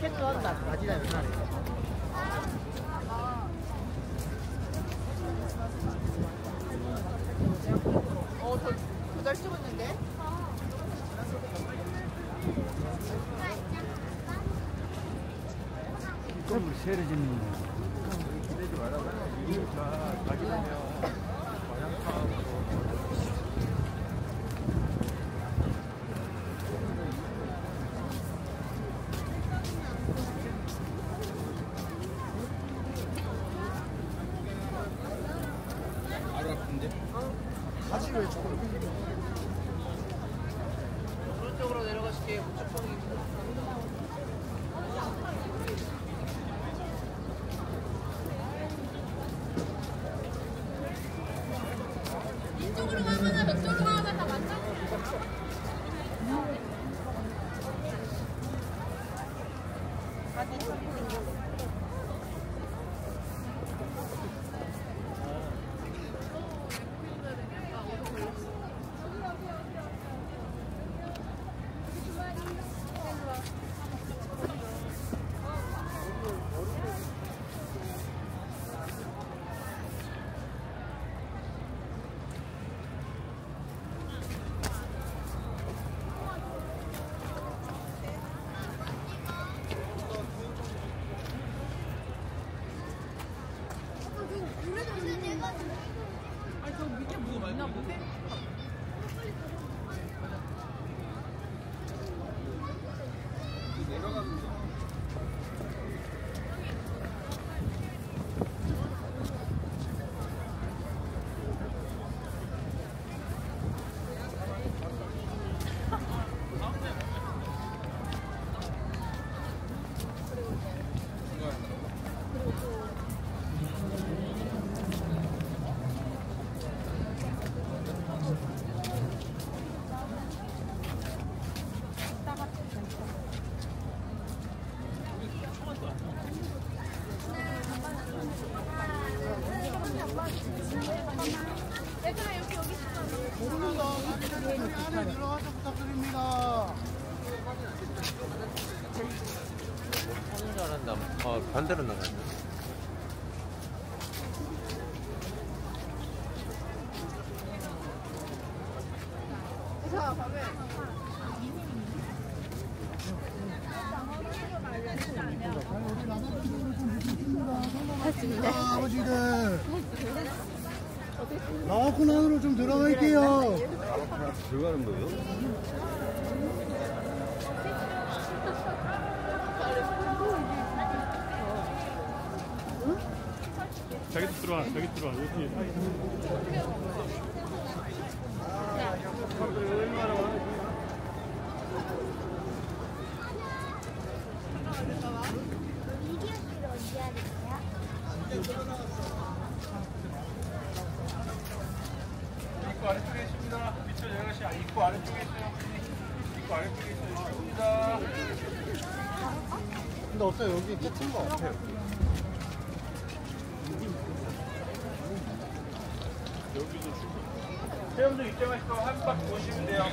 이제 마켓은 나 낮이나 옛날에. 어, 오른쪽으로 내려가실게요. 무척평이. 아, 반대로 나갔네. 자, 밤에. 자, 아버지들. 나와군 안으로 좀 들 어갈게요. 들어가는 거예요? 자기도 들어와, 자기 들어와. 여기. 입구 아래쪽에 있습니다. 밑에 내려가시 아, 입구 아래쪽에 있어요. 입구 아래쪽에 있어요. 있습니다. 근데 없어요. 여기 끝인 거 같아요. 회원들 입장하시고 한 바퀴 보시면 돼요.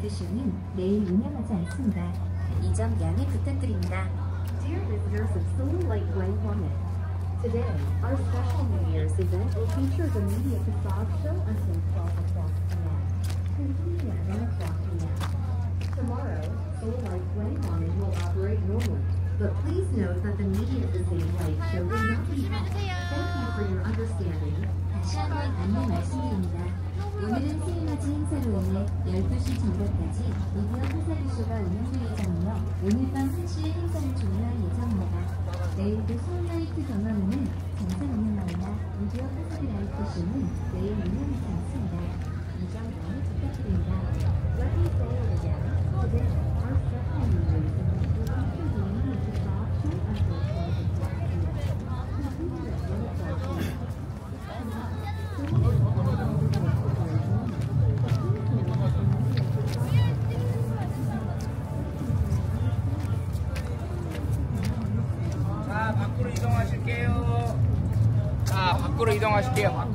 파사드 라이트 쇼는 내일 운영하지 않습니다. 이 점 양해 부탁드립니다. Dear visitors of Seoul Lake Gwanghwamun, today our special New Year's event will feature the media facade show until 12 o'clock p.m., concluding at 1 o'clock p.m. Tomorrow, Seoul Lake Gwanghwamun will operate normally, but please note that the media facade light show will not be held. Thank you for your understanding. 다시 한번 안내 말씀드립니다. 오늘은 새해맞이 행사로 인해 12시 전까지 미디어 파사드 쇼가 운영될 예정이며 오늘 밤 1시에 행사를 종료할 예정입니다. 내일도 서울라이트 광화문은 정상 운영하나 미디어 파사드 라이트 쇼는 내일 운영하지 않습니다. 이 점을 부탁드립니다. Let me say 밖으로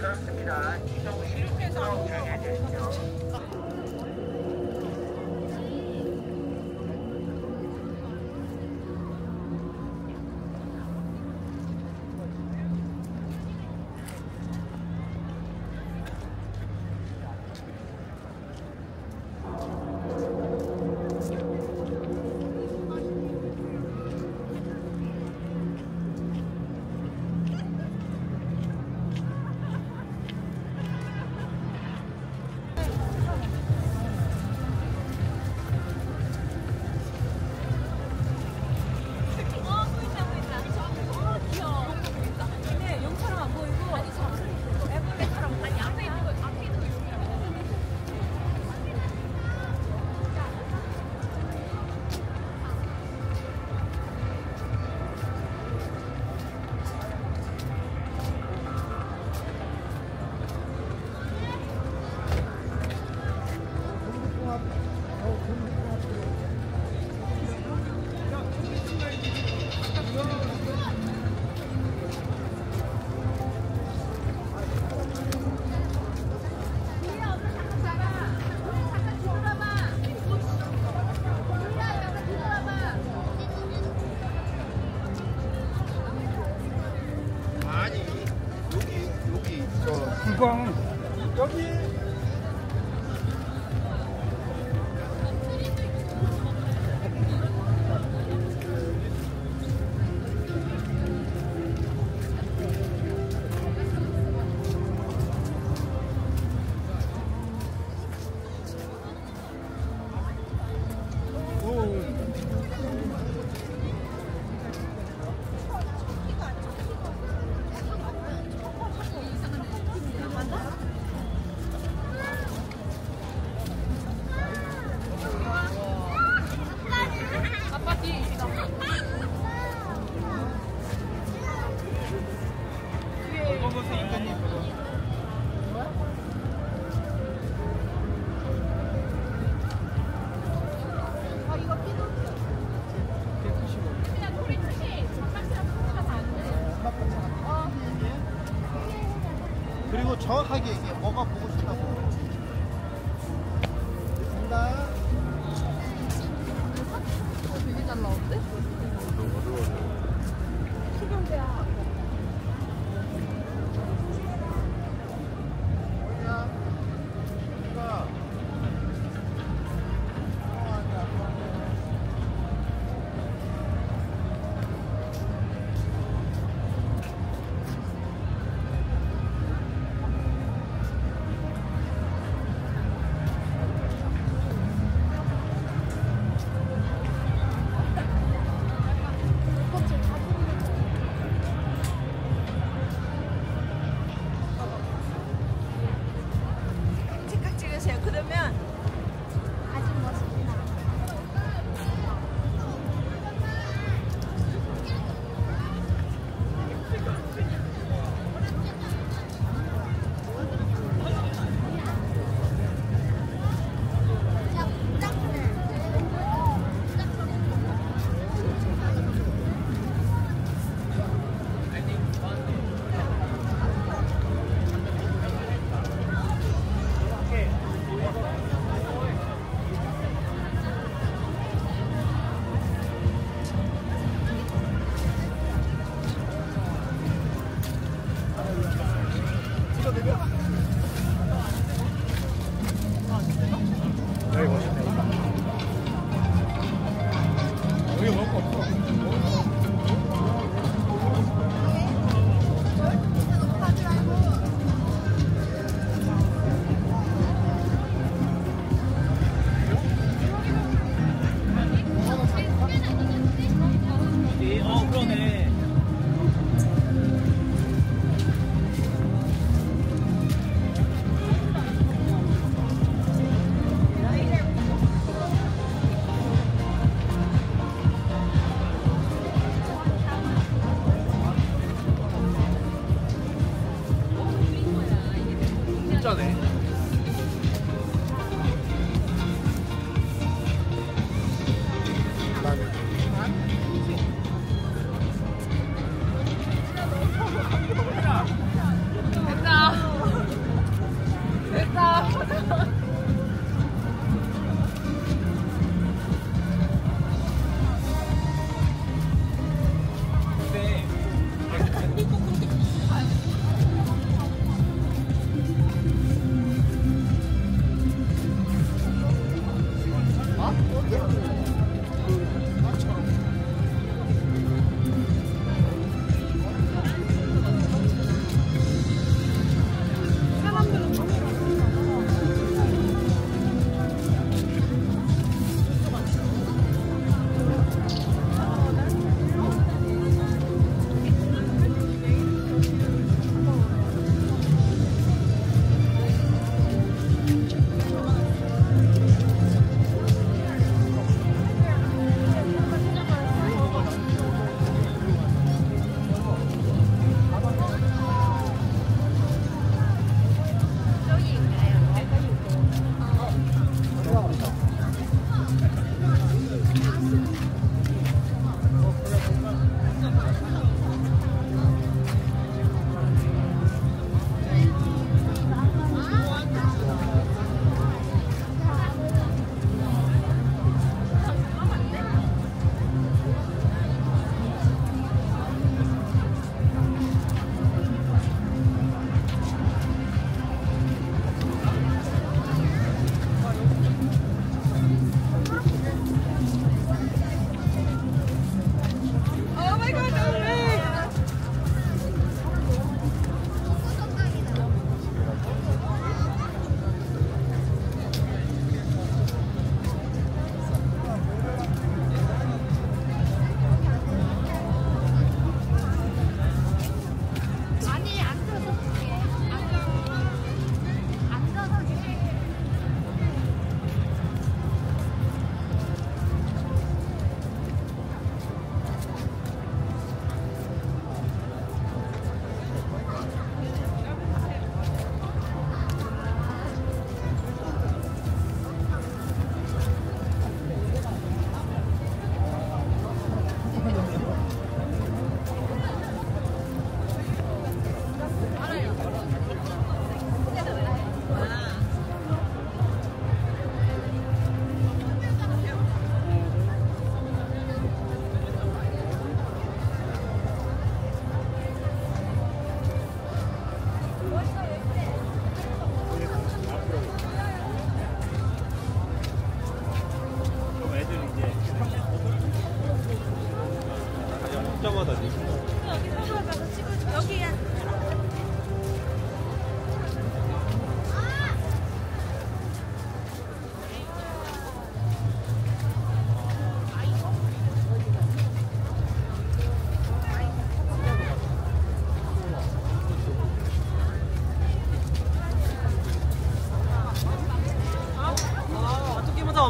그렇습니다. 이동 실패서 운행해야 되죠. 그리고 정확하게 얘기해. 뭐가 보고 싶다고.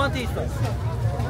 어떻